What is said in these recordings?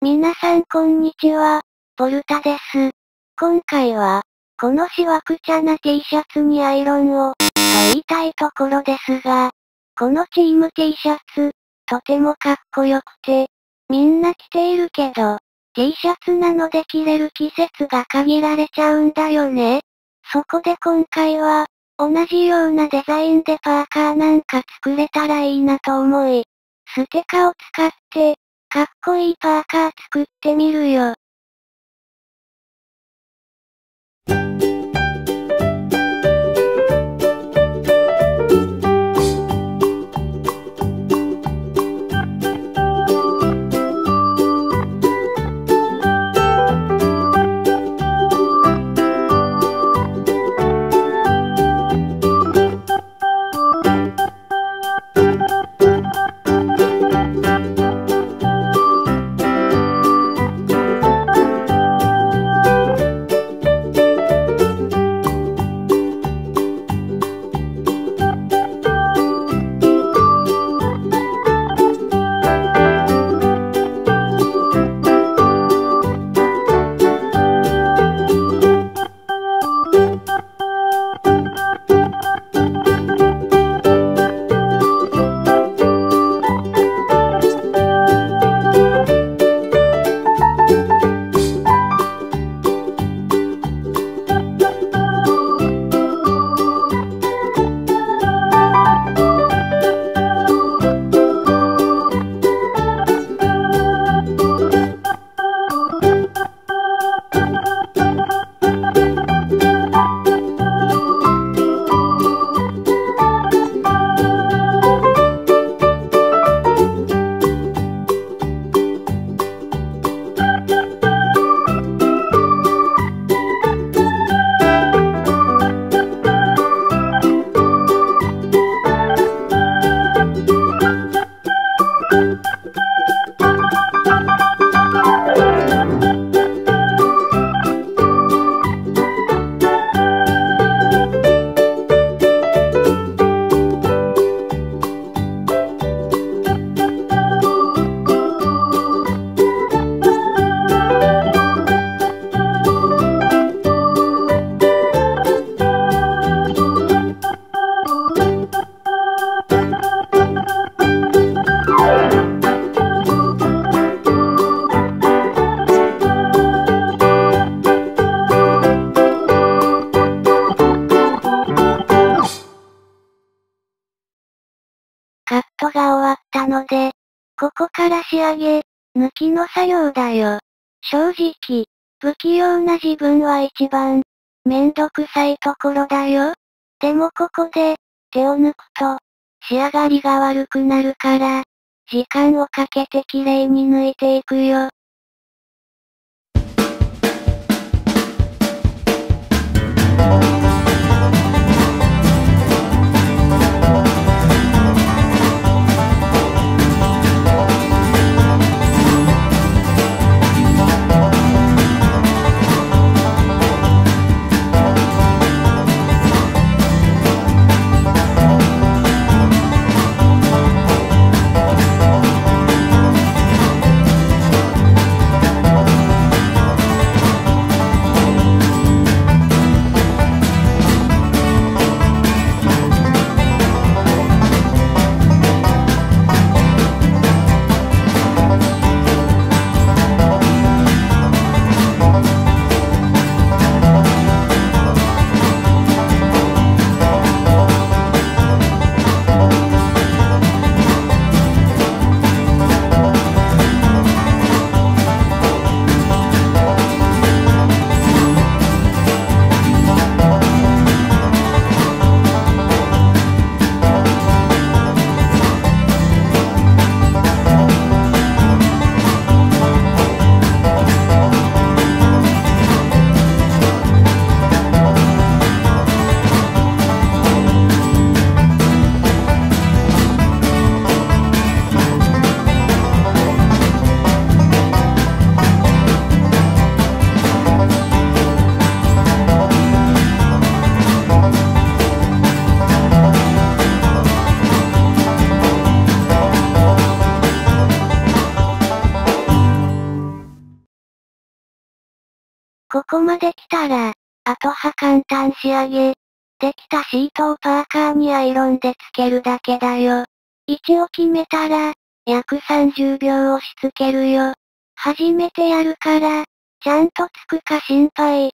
皆さんこんにちは、ボルタです。今回は、このしわくちゃな T シャツにアイロンを、と言いたいところですが、このチーム T シャツ、とてもかっこよくて、みんな着ているけど、T シャツなので着れる季節が限られちゃうんだよね。そこで今回は、同じようなデザインでパーカーなんか作れたらいいなと思い、ステカを使って、かっこいいパーカー作ってみるよ。が終わったので、ここから仕上げ、抜きの作業だよ。正直、不器用な自分は一番、めんどくさいところだよ。でもここで、手を抜くと、仕上がりが悪くなるから、時間をかけて綺麗に抜いていくよ。ここまで来たら、あとは簡単仕上げ。できたシートをパーカーにアイロンでつけるだけだよ。位置を決めたら、約30秒押し付けるよ。初めてやるから、ちゃんとつくか心配。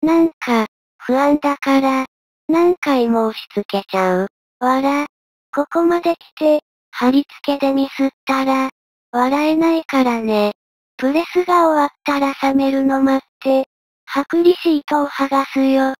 なんか、不安だから、何回も押し付けちゃう。わら。ここまで来て、貼り付けでミスったら、笑えないからね。プレスが終わったら冷めるの待って、剥離シートを剥がすよ。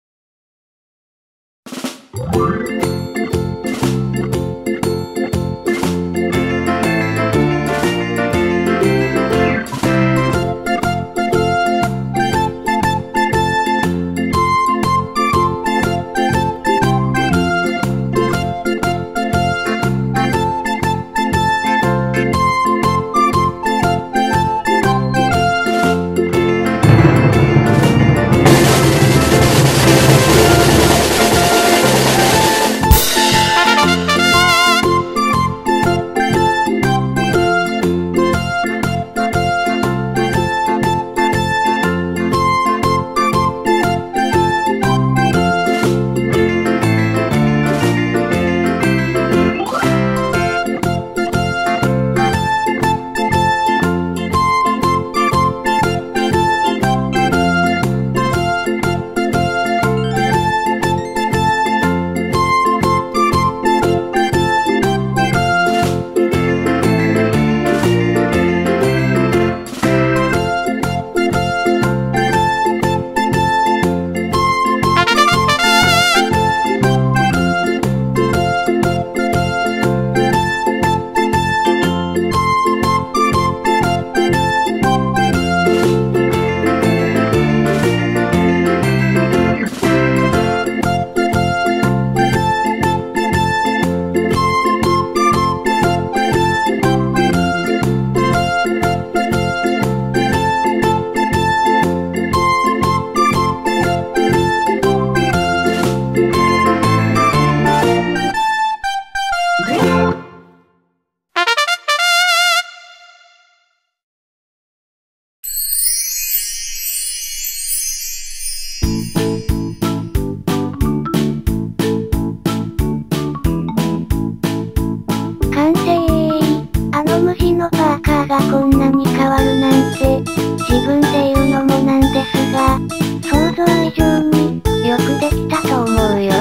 と思うよ。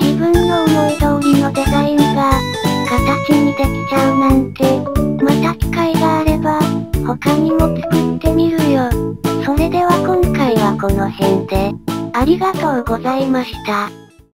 自分の思い通りのデザインが、形にできちゃうなんて、また機会があれば、他にも作ってみるよ。それでは今回はこの辺で、ありがとうございました。